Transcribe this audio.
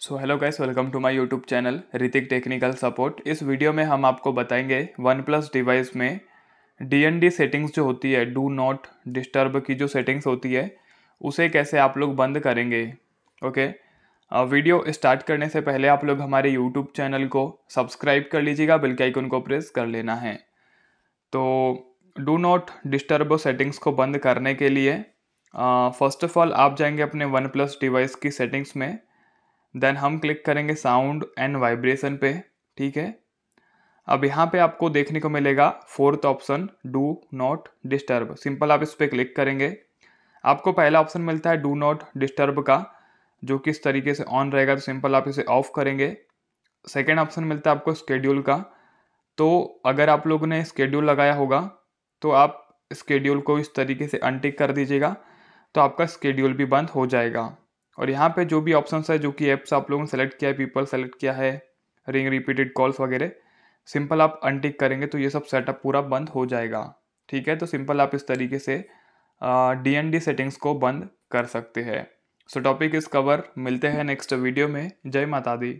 So hello guys welcome to my YouTube channel Hrithik technical support इस video में हम आपको बताएँगे वन प्लस डिवाइस में डी सेटिंग्स जो होती है डू नॉट डिस्टर्ब की जो सेटिंग्स होती है, उसे कैसे आप लोग बंद करेंगे ओके वीडियो स्टार्ट करने से पहले आप लोग हमारे यूट्यूब चैनल को सब्सक्राइब कर लीजिएगा बिल के आइकन को प्रेस कर लेना है। तो डू नॉट डिस्टर्ब सेटिंग्स को बंद करने के लिए फ़र्स्ट ऑफ़ ऑल आप जाएँगे अपने वन प्लस डिवाइस की सेटिंग्स में देन हम क्लिक करेंगे साउंड एंड वाइब्रेशन पे, ठीक है? अब यहाँ पे आपको देखने को मिलेगा fourth option do not disturb simple आप इस पर क्लिक करेंगे। आपको पहला ऑप्शन मिलता है डू नॉट डिस्टर्ब का, जो किस तरीके से ऑन रहेगा तो सिंपल आप इसे ऑफ़ करेंगे। सेकेंड ऑप्शन मिलता है आपको स्केड्यूल का। तो अगर आप लोगों ने स्केड्यूल लगाया होगा तो आप स्केड्यूल को इस तरीके से अनटिक कर दीजिएगा तो आपका स्केड्यूल भी बंद हो जाएगा। और यहाँ पे जो भी ऑप्शन है, जो कि ऐप्स आप लोगों ने सेलेक्ट किया है पीपल सेलेक्ट किया है रिंग रिपीटेड कॉल्स वगैरह सिंपल आप अनटिक करेंगे तो ये सब सेटअप पूरा बंद हो जाएगा। ठीक है? तो सिंपल आप इस तरीके से डी एन डी सेटिंग्स को बंद कर सकते हैं। सो टॉपिक इस कवर मिलते हैं नेक्स्ट वीडियो में। जय माता दी।